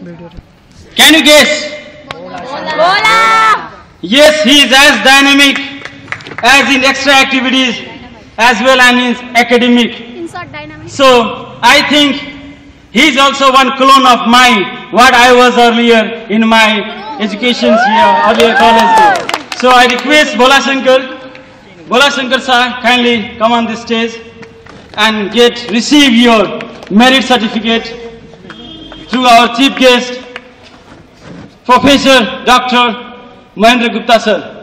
Can you guess? Bhola. Yes, he is as dynamic as in extra activities as well as in academic. So I think he is also one clone of my what I was earlier in my education here, earlier college. So I request Bhola Shankar, Bhola Shankar sir, kindly come on the stage and get receive your merit certificate through our chief guest, Professor Dr. Mahendra Gupta sir.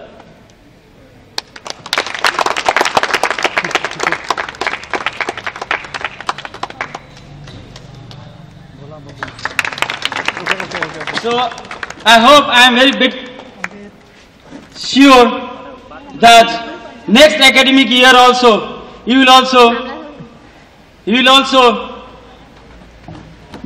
So I hope I am very bit sure that next academic year also you will also you will also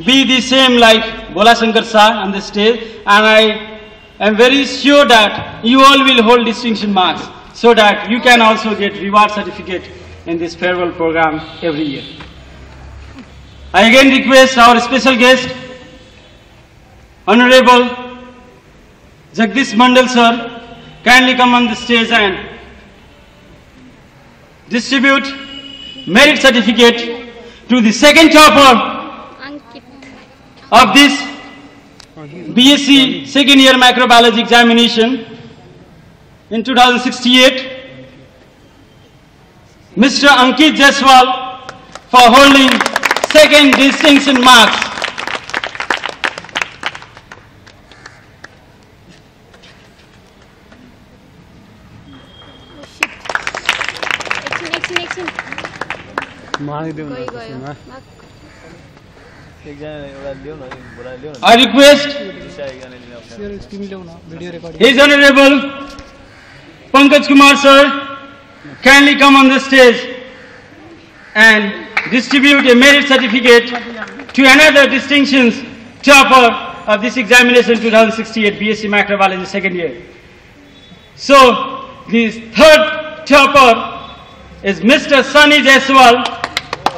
be the same like Bhola Shankar sir on the stage and I am very sure that you all will hold distinction marks so that you can also get reward certificate in this farewell program every year. I again request our special guest Honorable Jagdish Mandal sir, kindly come on the stage and distribute merit certificate to the second topper of this BSc second year microbiology examination in 2068, Mr. Ankit Jaiswal for holding second distinction marks. I request His Honorable Pankaj Kumar sir kindly come on the stage and distribute a merit certificate to another distinctions topper of this examination 2068 BSc Microbiology second year. So this third topper is Mr. Shani Jaiswal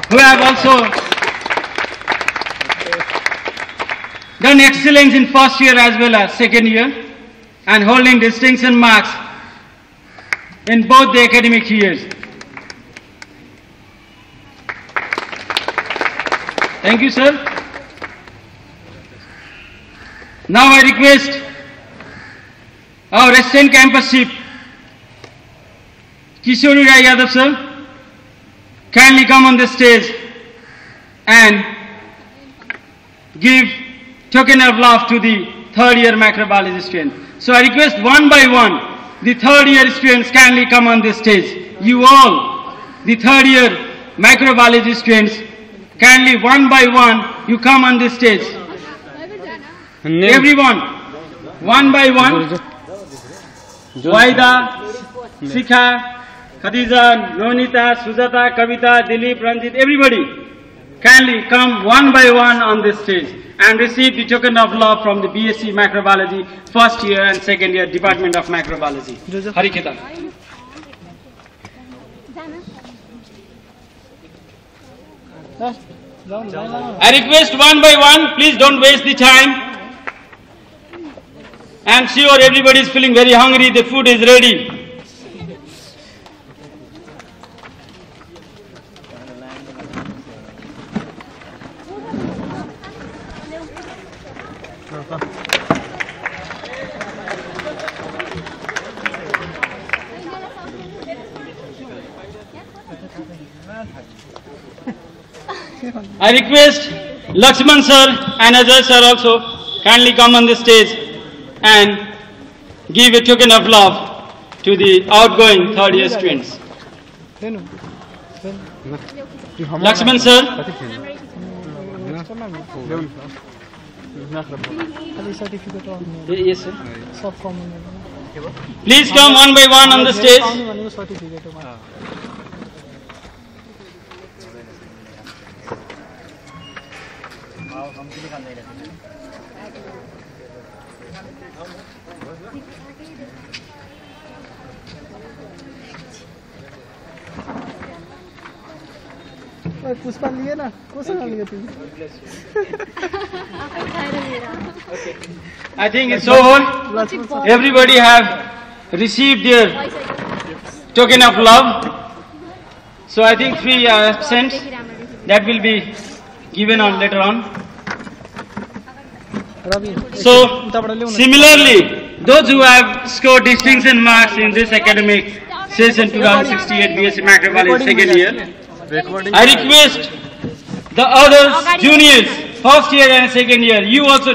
who have also done excellence in first year as well as second year and holding distinction marks in both the academic years. Thank you, sir. Now I request our resident campus chief, Kishori Rai Yadav, sir, kindly come on the stage and give token of love to the third year microbiology student. So I request one by one, the third year students kindly come on this stage. You all, the third year microbiology students, kindly one by one, you come on this stage. Everyone, one by one, Waida, Sikha, Khadija, Nonita, Sujata, Kavita, Dilip, Ranjit, everybody, kindly come one by one on this stage and received the token of love from the BSc Microbiology first year and second year Department of Microbiology. Hari I request one by one, please don't waste the time. I'm sure everybody is feeling very hungry, the food is ready. tarafa. I request Lakshman sir and Ajay sir also kindly come on the stage and give a token of love to the outgoing third year students. Lakshman sir. Please come one by one on the stage. में think लिए ना कौन सा नाम received their token of love. So i think three uh, are absent. that will be given on later on. So similarly those who have scored distinction marks in this academic session 2068 bsc micro second year I request the others juniors, first year and second year, you also